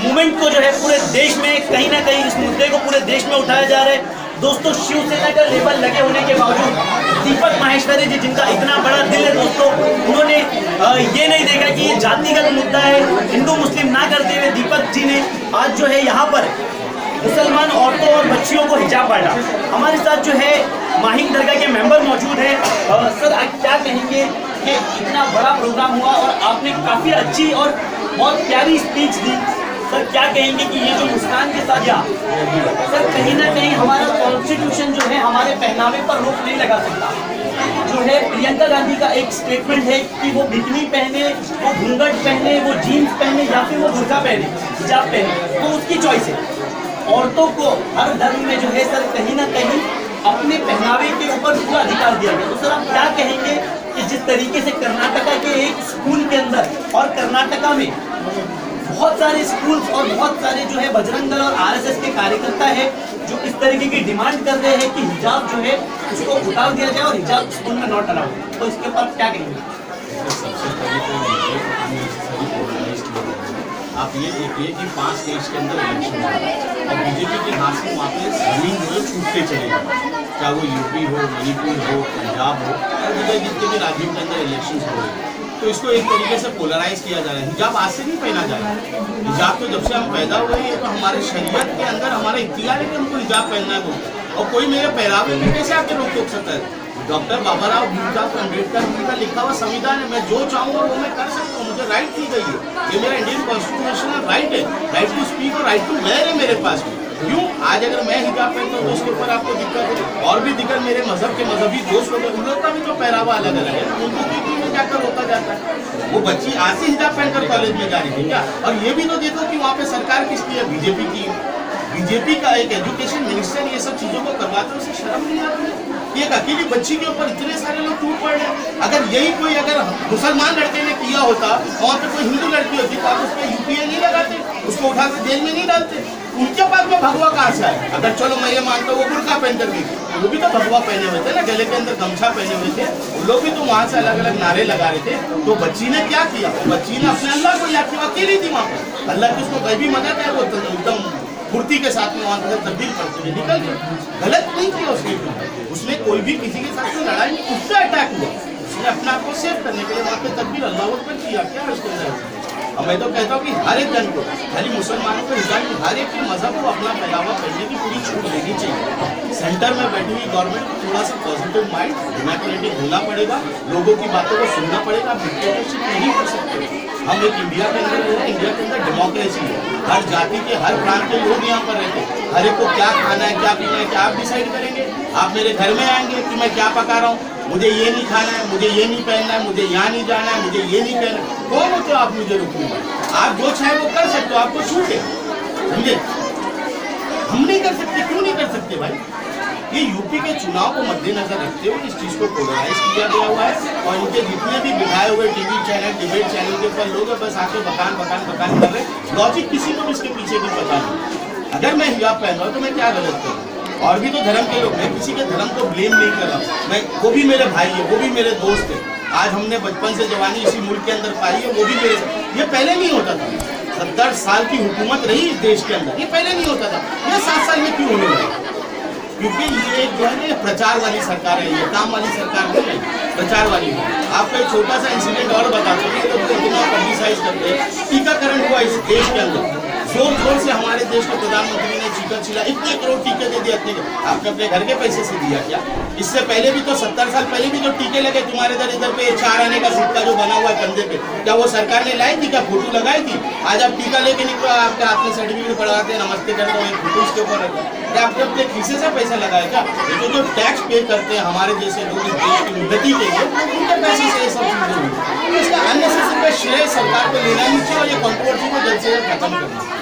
Movement को जो है पूरे देश में कहीं ना कहीं इस मुद्दे को पूरे देश में उठाया जा रहा है। दोस्तों, शिवसेना का लेबल लगे होने के बावजूद दीपक माहेश्वरी जी, जिनका इतना बड़ा दिल है दोस्तों, उन्होंने ये नहीं देखा कि ये जातिगत मुद्दा है। हिंदू, मुस्लिम ना करते हुए दीपक जी ने आज जो है यहाँ पर मुसलमान औरतों और बच्चियों को हिजाब बांटा। हमारे साथ जो है माहिम दरगाह के मेंबर मौजूद है। सर, आप क्या कहेंगे कि इतना बड़ा प्रोग्राम हुआ और आपने काफ़ी अच्छी और बहुत प्यारी स्पीच दी? सर, क्या कहेंगे कि ये जो मुस्कान के साथ सर, कहीं ना कहीं हमारा कॉन्स्टिट्यूशन जो है हमारे पहनावे पर रोक नहीं लगा सकता। जो है प्रियंका गांधी का एक स्टेटमेंट है कि वो बिकनी पहने, वो घूंघट पहने, वो जीन्स पहने या फिर वो बुर्का पहने, हिजाब पहने तो उसकी चॉइस है। औरतों को हर धर्म में जो है सर, कहीं ना कहीं अपने पहनावे के ऊपर पूरा अधिकार दिया गया। तो सर, आप क्या कहेंगे कि जिस तरीके से कर्नाटका के एक स्कूल के अंदर और कर्नाटका में बहुत सारे स्कूल्स और बहुत सारे जो है बजरंग दल और आरएसएस के कार्यकर्ता है, जो इस तरीके की डिमांड कर रहे हैं कि हिजाब जो है उसको उतार दिया जाए और हिजाब स्कूल में नॉट अलाउड तो इसके ऊपर क्या कहेंगे? आप ये देखिए कि पाँच देश के अंदर इलेक्शन हो। और बीजेपी के हाथ से वहाँ पे ज़मीन जो है छूटते चले गए चाहे वो यूपी हो मणिपुर हो पंजाब हो, और जितने भी राज्यों के अंदर इलेक्शन हो रहे हैं। तो इसको एक तरीके से पोलराइज किया जा रहा है। हिजाब आज से नहीं पहना जा रहा है। हिजाब तो जब से हम पैदा हुए हैं तो हमारे शरीयत के अंदर, हमारा इख्तियार है कि हमको हिजाब पहनना है और कोई मेरे पहरावे में कैसे आके रोक टोक सकता है? डॉक्टर बाबा राव भीमराव अंबेडकर जी का लिखा हुआ संविधान है, मैं जो चाहूँगा वो मैं कर सकता हूँ, मुझे राइट दी गई है ये मेरा इंडियन कॉन्स्टिट्यूशनल राइट है। राइट टू स्पीक और राइट टू वेयर है मेरे पास। क्यों? आज अगर मैं हिजाब पहनता हूँ तो उसके ऊपर आपको दिक्कत है, और भी दिक्कत मेरे मज़हब के मजहबी दोस्त लोग उन लोग का भी तो पहरावा अलग अलग है। उनको भी क्यों जाकर रोका जाता है। वो बच्ची आज से हिजाब पहनकर कॉलेज में जा रही थी क्या? और ये भी तो देखो कि वहाँ पे सरकार किसकी है? बीजेपी की। बीजेपी का एक एजुकेशन मिनिस्टर ये सब चीज़ों को करवाते हैं, उसे शर्म नहीं आती है? एक अकेली बच्ची के ऊपर इतने सारे लोग टूट पड़ रहे हैं? अगर यही कोई अगर मुसलमान लड़के ने किया होता वहाँ पे कोई हिंदू लड़की होती तो आप उस पर यूपीए नहीं लगाते, उसको उठा के जेल में नहीं डालते? उनके पास में भगवा कहाँ से आए? अगर चलो मैं ये मानता हूँ, वो बुरका पहन कर गई वो भी तो भगवा पहने हुए थे ना, गले के अंदर गमछा पहने हुए थे। वो लोग भी तो वहाँ से अलग अलग नारे लगा रहे थे। तो बच्ची ने क्या किया? बच्ची ने अपने अल्लाह को याद किया अकेली थी वहाँ पर अल्लाह की उसको कहीं भी मदद है, वो तो एकदम फुर्ती के साथ में वहाँ से तब्दील करते हुए निकल गए गलत नहीं किया उसने। उसने कोई भी किसी के साथ कोई लड़ाई नहीं उस पर अटैक हुआ। उसने अपने आप को सेव करने के लिए वहाँ पे तब्दील अल्लाह पर किया। क्या उसके अंदर और मैं तो कहता हूँ कि हर एक जन को, खाली मुसलमानों को की हर एक मज़हब को अपना पहनावा पहनने की पूरी छूट देनी चाहिए। सेंटर में बैठी हुई गवर्नमेंट को थोड़ा सा पॉजिटिव माइंड डेमोक्रेटिक होना पड़ेगा, लोगों की बातों को सुनना पड़ेगा डिक्टेटरशिप नहीं कर सकते। हम एक इंडिया के अंदर रहते इंडिया के अंदर डेमोक्रेसी है। हर जाति के, हर प्रांत के लोग यहाँ पर रहते हैं। हर एक को क्या खाना है, क्या पीना है, क्या आप डिसाइड करेंगे? आप मेरे घर में आएँगे कि मैं क्या पका रहा हूँ? मुझे ये नहीं खाना है मुझे ये नहीं पहनना है मुझे यहाँ नहीं जाना है मुझे ये नहीं पहनना कौन होते हो आप मुझे रोकने? आप जो चाहे वो कर सकते हो आपको छूट है। समझे? हम नहीं कर सकते क्यों नहीं कर सकते भाई? ये यूपी के चुनाव को मद्देनजर रखते हुए इस चीज़ को पोलराइज किया गया हुआ है और इनके जितने भी बिठाए हुए टीवी चैनल डिबेट चैनल के ऊपर लोग हैं, बस आके बकान बकान बकान कर रहे लॉजिक किसी को भी इसके पीछे भी पता नहीं अगर मैं हिजाब पहन रहा हूँ तो मैं क्या गलत करूँ? और भी तो धर्म के लोग, मैं किसी के धर्म को ब्लेम नहीं कर रहा मैं, वो भी मेरे भाई है, वो भी मेरे दोस्त है। आज हमने बचपन से जवानी इसी मुल्क के अंदर पाई है, वो भी मेरे ये पहले नहीं होता था। सत्तर साल की हुकूमत रही इस देश के अंदर। ये पहले नहीं होता था। ये सात साल में क्यों होने लगा क्योंकि ये जो है प्रचार वाली सरकार है, ये काम वाली सरकार नहीं है, प्रचार वाली है। आपको एक छोटा सा इंसिडेंट और बता दूँ कि लोग इतना पब्लिसाइज करते हैं टीकाकरण हुआ इस देश के अंदर। ज़ोर ज़ोर से हमारे देश के प्रधानमंत्री टीका छिला इतने करोड़ टीके दे दिए इतने आपने अपने घर के पैसे से दिया क्या? इससे पहले भी तो सत्तर साल पहले भी जो टीके लगे तुम्हारे इधर इधर पे चार आने का सिक्का जो बना हुआ है कंधे पे। क्या वो सरकार ने लाई थी क्या? फ़ोटो लगाई थी? आज आप टीका लेके निकलो, आपके हाथ में सर्टिफिकेट पढ़ाते हैं नमस्ते करते हो फ़ोटो उसके ऊपर क्या आपने अपने खीसे से पैसा लगाया क्या? जो जो टैक्स पे करते हैं, हमारे जैसे लोग इस देश की उन्नति के लिए, उनके पैसे से ये सब चीज़ें हुई। तो इसका अननेसेसरी श्रेय सरकार को लेना नहीं चाहिए, और ये कंट्रोवर्सी को जल्द से जल्द खत्म करना।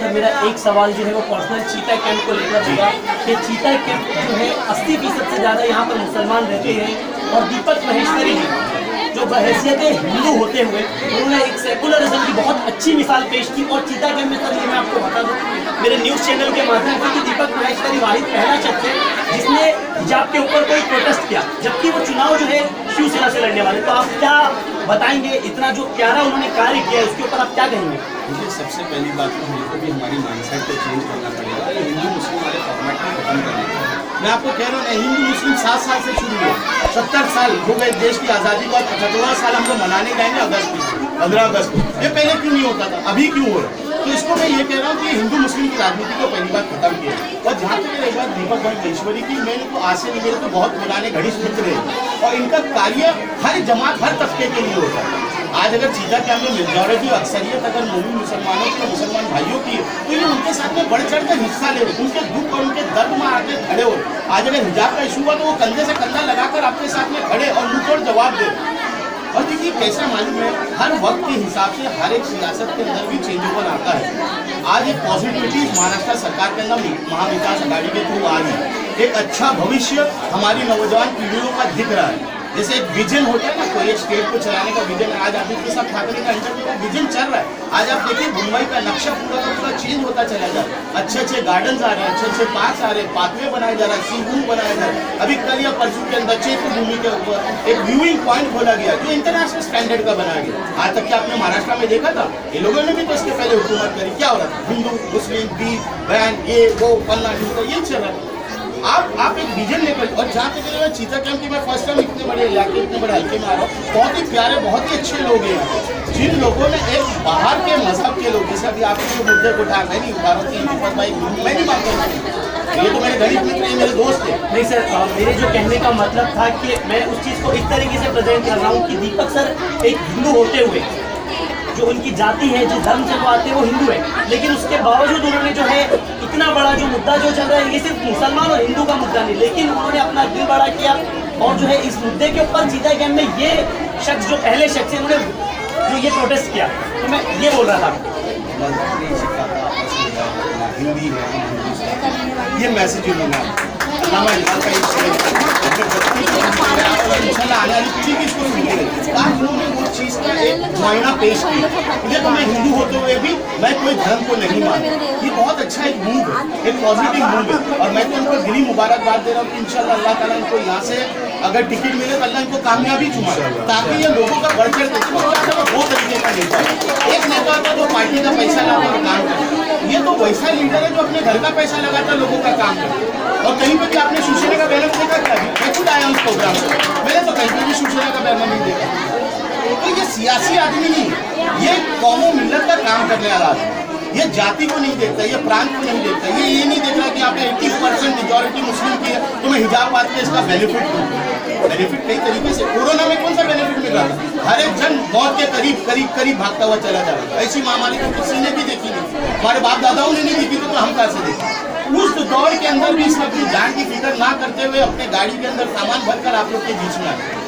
सर मेरा एक सवाल जो है वो पर्सनल चीता कैंप को लेकर होगा। कि चीता कैंप जो है, अस्सी फ़ीसद से ज़्यादा यहाँ पर मुसलमान रहते हैं और दीपक महेश्वरी जी जो बहसीत हिंदू होते हुए उन्होंने एक सेकुलरिज्म की बहुत अच्छी मिसाल पेश की और चीता कैंप में सर ये मैं आपको बता दूँ, मेरे न्यूज़ चैनल के माध्यम से कि दीपक महेश्वरी वाहिद पहला शख्स है जिसने हिजाब के ऊपर कोई प्रोटेस्ट किया, जबकि वो चुनाव जो है शिवसेना से लड़ने वाले। तो आप क्या बताएँगे, इतना जो प्यारा उन्होंने कार्य किया है, उसके ऊपर आप क्या कहेंगे? देखिए, सबसे पहली बात तो भी हमारी माइंडसेट को चेंज करना पड़ेगा। ये हिंदू, मुस्लिम वाले फॉर्मेट को खत्म करना मैं आपको कह रहा हूँ, हिंदू, मुस्लिम सात साल से शुरू हुआ सत्तर साल हो गए देश की आज़ादी का पचहत्तरवा साल हम लोग मनाने जाएँगे अगस्त की पंद्रह अगस्त को। ये पहले क्यों नहीं होता था? अभी क्यों हो रहा है? तो इसको मैं ये कह रहा हूँ कि हिंदू, मुस्लिम की राजनीति को पहली बार खत्म किया और जहाँ तक एक बात दीपक भाई महेश्वरी की मैंने तो आज से नहीं, मेरे तो बहुत पुराने घनिष्ठ मित्र हैं। और इनका कार्य हर जमात, हर तबके के लिए होता है। आज अगर चीता क्या में मेजोरिटी अक्सरियत अगर मोमिन मुसलमानों की मुसलमान भाइयों की है तो ये उनके साथ में बढ़ चढ़ कर हिस्सा ले उनके दुख और उनके दर्द में आके खड़े हो। आज अगर हिजाब का इशू हुआ तो वो कंधे से कंधा लगाकर आपके साथ में खड़े और मुँह तोड़ जवाब दे। और देखिए, कैसा मालूम है, हर वक्त के हिसाब से हर एक सियासत के अंदर भी चेंज ओवर आता है। आज एक पॉजिटिविटी महाराष्ट्र सरकार के अंदर महाविकास आघाड़ी के थ्रू आ रही एक अच्छा भविष्य हमारी नौजवान पीढ़ियों का दिख रहा है। जैसे एक विजन होता है ना, कोई स्टेट को चलाने का विजन आज आप के साथ ठाकरे का अंदर का विजन चल रहा है। आज आप देखिए, मुंबई का नक्शा पूरा का पूरा चेंज होता चला जा रहा है। अच्छे अच्छे गार्डन आ रहे हैं, अच्छे अच्छे पार्क आ रहे हैं पाथवे बनाए जा रहा है सी रूम बनाया जा रहा है। अभी कल या परसों के अंदर चैत्र भूमि के ऊपर एक व्यूइंग पॉइंट खोला गया जो इंटरनेशनल स्टैंडर्ड का बनाया गया आज तक क्या आपने महाराष्ट्र में देखा था? ये लोगों ने भी तो इसके पहले हुकूमत करी। क्या हो रहा था हिंदू, मुस्लिम बी बैन ये, वो पन्ना ये चल रहा है। आप आप एक विजन लेकर और जहाँ पे मैं चीता कैंप की मैं फ़र्स्ट टाइम इतने बड़े इलाके, इतने बड़े हल्के में आ रहा हूँ। बहुत ही प्यारे, बहुत ही अच्छे लोग हैं। जिन लोगों ने एक बाहर के मज़हब के लोग जैसे अभी आपने जो मुद्दे को उठा मैं नहीं उठा रहा हूँ भाई, मैं नहीं मानता ये तो मेरे गरीब मित्र हैं, मेरे दोस्त हैं। नहीं सर मेरे जो कहने का मतलब था कि मैं उस चीज़ को इस तरीके से प्रेजेंट कर रहा हूँ कि दीपक सर एक हिंदू होते हुए, जो उनकी जाति है जिस धर्म से वो आते हैं, वो हिंदू है। लेकिन उसके बावजूद उन्होंने जो है इतना बड़ा जो मुद्दा जो चल रहा है ये सिर्फ़ मुसलमान और हिंदू का मुद्दा नहीं लेकिन उन्होंने अपना दिल बड़ा किया और जो है इस मुद्दे के ऊपर जीता कैंप में ये शख्स जो पहले शख्स है उन्होंने जो ये प्रोटेस्ट किया। तो मैं ये बोल रहा था। हिंदी है ये मैसेज उन्होंने चीज़ का एक मायना पेश किया तो मैं हिंदू होते हुए भी मैं कोई धर्म को नहीं मानता। ये बहुत अच्छा एक मूव है एक पॉजिटिव मूव है। और मैं तो उनको दिली मुबारकबाद दे रहा हूँ कि इंशाल्लाह अल्लाह ताला इनको यहाँ से अगर टिकट मिले तो अल्लाह इनको कामयाबी चुमा ताकि ये लोगों का बढ़ चढ़ दो तरीके का नेता एक नेता होता जो पार्टी का पैसा और काम करता ये तो वैसा लीडर है जो अपने घर का पैसा लगाता लोगों का काम करता और कहीं पर भी आपने शिवसेना का बैनर देखा क्या? मैं खुद आया उस प्रोग्राम से मैंने तो कहीं पर भी शिवसेना का बैनर नहीं देखा। तो ये सियासी आदमी नहीं, ये कौमों मिलत का काम करने वाला आदमी ये जाति को नहीं देखता, ये प्रांत को नहीं देखता, ये ये नहीं देख रहा कि आपने एट्टी परसेंट मेजोरिटी मुस्लिम की है तो मैं हिजाब बात के इसका बेनिफिट बेनिफिट कई तरीके से, कोरोना में कौन सा बेनिफिट मिल रहा था? हर एक जन मौत के करीब करीब करीब भागता हुआ चला जा रहा था। ऐसी महामारी तो किसी ने भी देखी नहीं। हमारे बाप दादाओं ने नहीं देखी तो हम कैसे देखें? उस दौर के अंदर भी इसने अपनी जान की फ़िक्र ना करते हुए अपने गाड़ी के अंदर सामान भरकर आप लोग के बीच में आए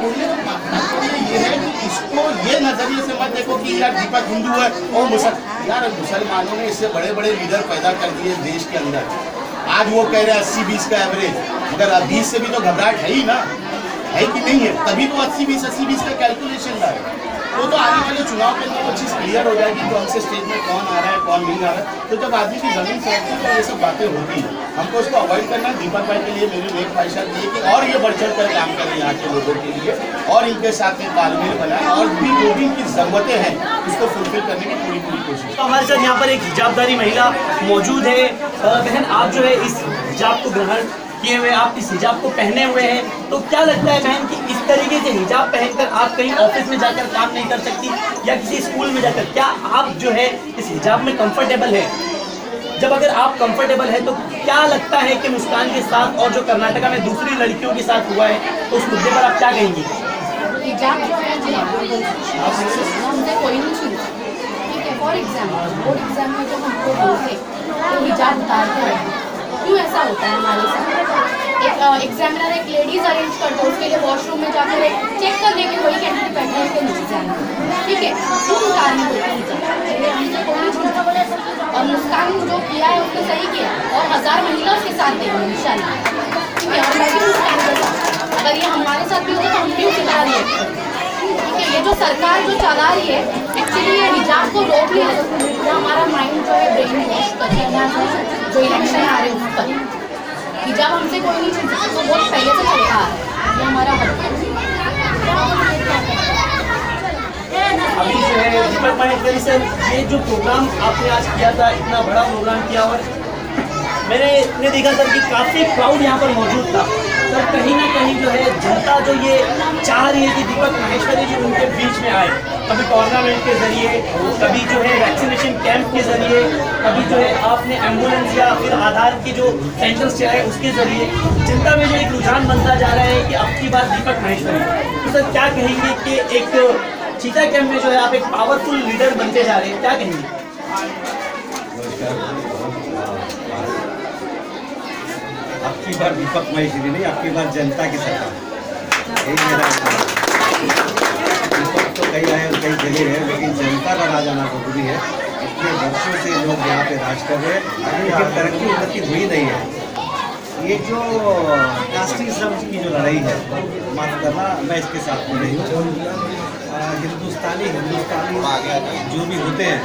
ये है कि इसको ये नज़रिए से मत देखो कि यार दीपक हिंदू है और मुसल यार, मुसलमानों ने इससे बड़े बड़े लीडर पैदा कर दिए देश के अंदर। आज वो कह रहे हैं अस्सी बीस का एवरेज मगर बीस से भी तो घबराहट है ही ना। है कि नहीं है? तभी तो अस्सी बीस अस्सी बीस का कैलकुलेशन रहा है तो तो आने वाले चुनाव के अंदर वो चीज़ क्लियर हो जाएगी तो हमसे स्टेज में कौन आ रहा है, कौन नहीं आ रहा है। तो जब आदमी की ज़मीन से तो ये सब बातें होती हैं। हमको उसको अवॉइड करना दीपक भाई के लिए मेरी एक ख्वाहिशात ये कि और ये बढ़ चढ़ कर काम करें यहाँ के लोगों के लिए और इनके साथ में तालमेल बनाए और भी जो भी इनकी ज़रूरतें हैं उसको फुलफिल करने की पूरी पूरी कोशिश तो हमारे साथ यहाँ पर एक हिजाबदारी महिला मौजूद है। बहन, आप जो है इस हिजाब को ग्रहण किए हुए आप इस हिजाब को पहने हुए हैं। तो क्या लगता है बहन कि इस तरीके से हिजाब पहनकर आप कहीं ऑफ़िस में जाकर काम नहीं कर सकती या किसी स्कूल में जाकर? क्या आप जो है इस हिजाब में कंफर्टेबल है? जब अगर आप कंफर्टेबल है तो क्या लगता है कि मुस्कान के साथ और जो कर्नाटका में दूसरी लड़कियों के साथ हुआ है तो उस मुद्दे पर आप क्या कहेंगी? फॉर एग्ज़ाम्पल बोर्ड एग्ज़ाम में जब बोलते तो उतारते हैं। क्यों ऐसा होता है हमारे साथ? एग्जामिनर एक लेडीज़ अरेंज करता है, उसके लिए वॉशरूम में जाकर चेक कर कि वही कैंडिडेट बैठे हैं उसके नीचे जाना ठीक है? उतारने होते हैं हमसे कोई किया है, उसने सही किया। और हज़ार महिला उसके साथ देंगे इंशाल्लाह। ठीक है? और मैं भी साथ। अगर ये हमारे साथ भी होगा तो हम भी उसी रिएक्ट करेंगे ठीक है? ये जो सरकार जो चला रही है एक्चुअली ये हिजाब को रोक रही। वो हमारा माइंड जो है ब्रेन वॉश करके जो इलेक्शन आ रहे हैं उस पर हिजाब हमसे कोई नहीं सकता तो बहुत पहले से चलता है। ये हमारा हक है। अभी जो है दीपक सर, ये जो प्रोग्राम आपने आज किया था, इतना बड़ा प्रोग्राम किया और मैंने ने देखा सर कि काफ़ी क्राउड यहाँ पर मौजूद था। सर, कहीं ना कहीं जो है, जनता जो ये चाह रही है कि दीपक माहेश्वरी जी उनके बीच में आए। कभी टूर्नामेंट के ज़रिए कभी जो है वैक्सीनेशन कैंप के ज़रिए कभी जो है आपने एंबुलेंस या फिर आधार के जो सेंटर्स चलाए उसके ज़रिए जनता में जो एक रुझान बनता जा रहा है कि अब की बात दीपक माहेश्वरी। तो सर, क्या कहेंगे कि एक चीता कैंप में जो है आप एक पावरफुल लीडर बनते जा रहे हैं, क्या कहेंगे? अब की बार दीपक महेश्वरी नहीं, अब की बार जनता की सरकार। यही मेरा दीपक तो कई आए कई जगह है, लेकिन जनता का राज आना ज़रूरी है। इतने वर्षों से लोग यहाँ पे राज कर रहे हैं। लेकिन तरक्की उन्नति हुई नहीं है। ये जो कास्टिज्म की जो लड़ाई है, माफ़ करना, मैं इसके साथ में नहीं हूँ। हिंदुस्तानी हिंदुस्तानी जो भी होते हैं,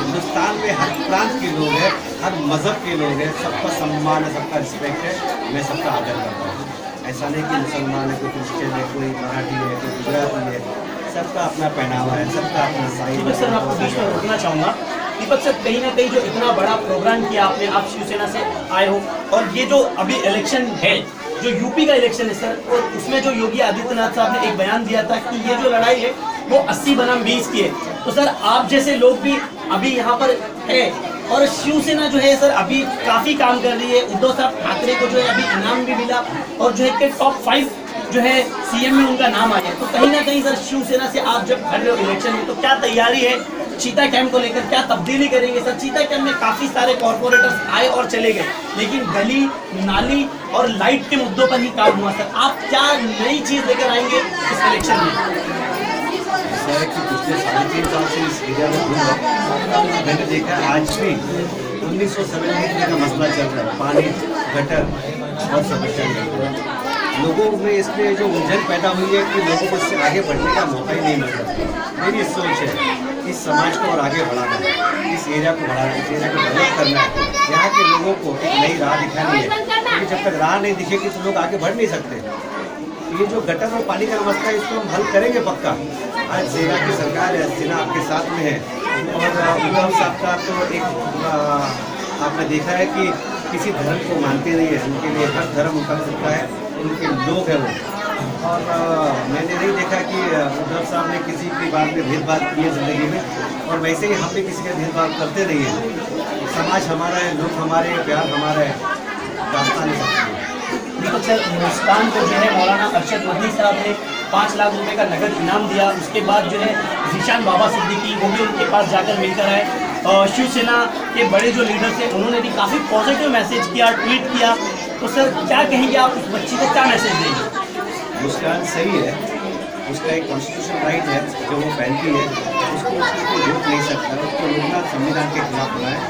हिंदुस्तान में हर प्रांत के लोग हैं, हर मज़हब के लोग हैं, सबका सम्मान है, सबका रिस्पेक्ट है। मैं सबका आदर करता हूँ। ऐसा नहीं कि मुसलमान है, कोई क्रिश्चियन है, कोई मराठी है, कोई गुजराती है। सबका अपना पहनावा है सबका अपना साइज़ दीपक सर आपको बीच में रोकना चाहूँगा। दीपक सर कहीं ना कहीं जो इतना बड़ा प्रोग्राम किया आपने आप शिवसेना से आए हो। और ये जो अभी इलेक्शन है जो यूपी का इलेक्शन है सर और उसमें जो योगी आदित्यनाथ साहब ने एक बयान दिया था कि ये जो लड़ाई है वो 80 बनाम 20 की है। तो सर आप जैसे लोग भी अभी यहाँ पर है और शिवसेना जो है सर अभी काफ़ी काम कर रही है। उद्धव साहब ठाकरे को जो है अभी इनाम भी मिला और जो है कि टॉप फाइव जो है सीएम में उनका नाम आ आया तो कहीं ना कहीं सर, शिवसेना से आप जब खड़े हो इलेक्शन में तो क्या तैयारी है? चीता कैंप को लेकर क्या तब्दीली करेंगे सर? चीता कैंप में काफ़ी सारे कॉर्पोरेटर्स आए और चले गए, लेकिन गली, नाली और लाइट के मुद्दों पर ही काम हुआ सर। आप क्या नई चीज़ लेकर आएँगे इस इलेक्शन में? मैंने देखा आज भी उन्नीस सौ का मसला चल रहा है। पानी, गटर और समस्या है। लोगों में इसमें जो उलझन पैदा हुई है कि लोगों को इससे आगे बढ़ने का मौका ही नहीं मिल। रहा मेरी सोच है इस समाज को और आगे बढ़ाना है इस एरिया को बढ़ाना है इस एरिया को डेवलप करना है। यहाँ के लोगों को एक नई राह दिखानी है। क्योंकि जब तक राह नहीं दिखेगी तो लोग आगे बढ़ नहीं सकते। ये जो गटर और पानी का मसला है, इसको हम हल करेंगे पक्का। आज सेना की सरकार है सेना आपके साथ में है। और उद्धव साहब का तो एक आपने देखा है कि किसी धर्म को मानते नहीं है। उनके लिए हर धर्म उनका सकता है। उनके लोग हैं वो। और मैंने नहीं देखा कि उद्धव साहब ने किसी की बात में भेदभाव किए ज़िंदगी में। और वैसे ही हम भी किसी का भेदभाव करते नहीं हैं। समाज हमारा है, लोग हमारे प्यार हमारा है। सकते दीपक सर मुस्कान को जो है मौलाना अरशद मदनी साहब ने पाँच लाख रुपए का नगद इनाम दिया। उसके बाद जो है जीशान बाबा सिद्दीकी, वो भी उनके पास जाकर मिलकर आए। शिवसेना के बड़े जो लीडर्स हैं उन्होंने भी काफ़ी पॉजिटिव मैसेज किया ट्वीट किया। तो सर क्या कहेंगे आप? उस बच्ची को क्या मैसेज देंगे? मुस्कान सही है। उसका एक कॉन्स्टिट्यूशन राइट है, जो वो पहनती है। उसको उसको कोई रोक नहीं सकता। उसको रोकना संविधान के खिलाफ होना है।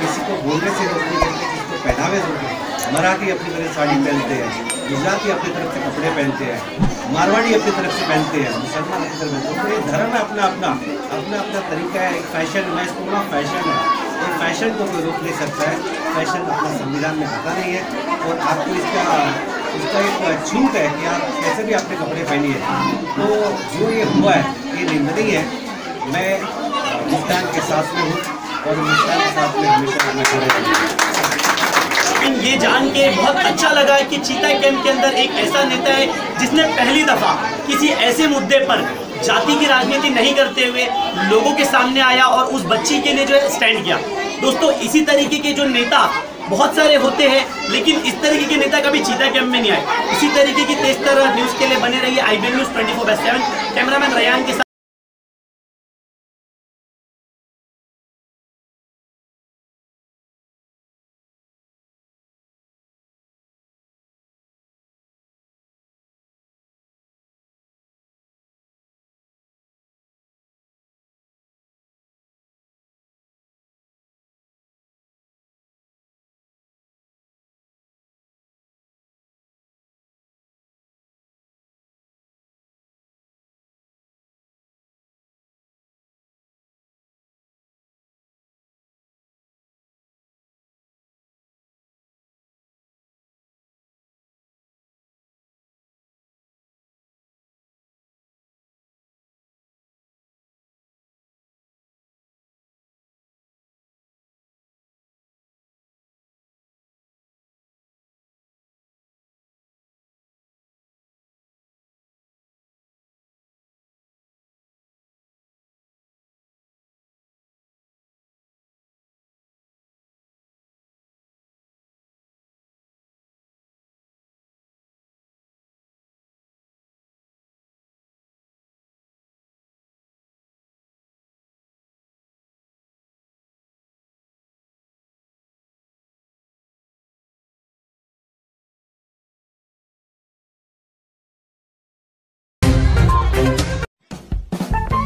किसी को बोलने से रोक नहीं सकते, किसी को पहनावे से रोके मराठी अपनी तरह साड़ी पहनते हैं, गुजराती अपनी तरफ़ से कपड़े पहनते हैं, मारवाड़ी अपनी तरफ़ से पहनते हैं, मुसलमान अपनी तरफ़ हैं तो धर्म है अपना अपना अपना अपना तरीका है फ़ैशन मैं इसको फ़ैशन है। फ़ैशन को कोई रोक नहीं सकता है। फ़ैशन अपना संविधान में आता नहीं है। और आपको इसका इसका एक छूट है कि आप कैसे भी अपने कपड़े पहनिए तो जो ये हुआ है, ये निंदनीय है। मैं मुस्कान के साथ में हूँ और मुस्कान के साथ में हमेशा लेकिन ये जान के बहुत अच्छा लगा कि चीता कैंप के अंदर एक ऐसा नेता है जिसने पहली दफ़ा किसी ऐसे मुद्दे पर जाति की राजनीति नहीं करते हुए लोगों के सामने आया और उस बच्ची के लिए जो है स्टैंड किया। दोस्तों, इसी तरीके के जो नेता बहुत सारे होते हैं, लेकिन इस तरीके के नेता कभी चीता कैंप में नहीं आए। इसी तरीके की तेज तरह न्यूज़ के लिए बने रहिए I B news twenty four by seven cameraman Ryan के साथ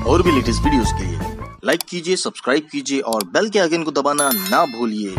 और भी लेटेस्ट वीडियोस के लिए लाइक कीजिए सब्सक्राइब कीजिए और बेल के आइकन को दबाना ना भूलिए।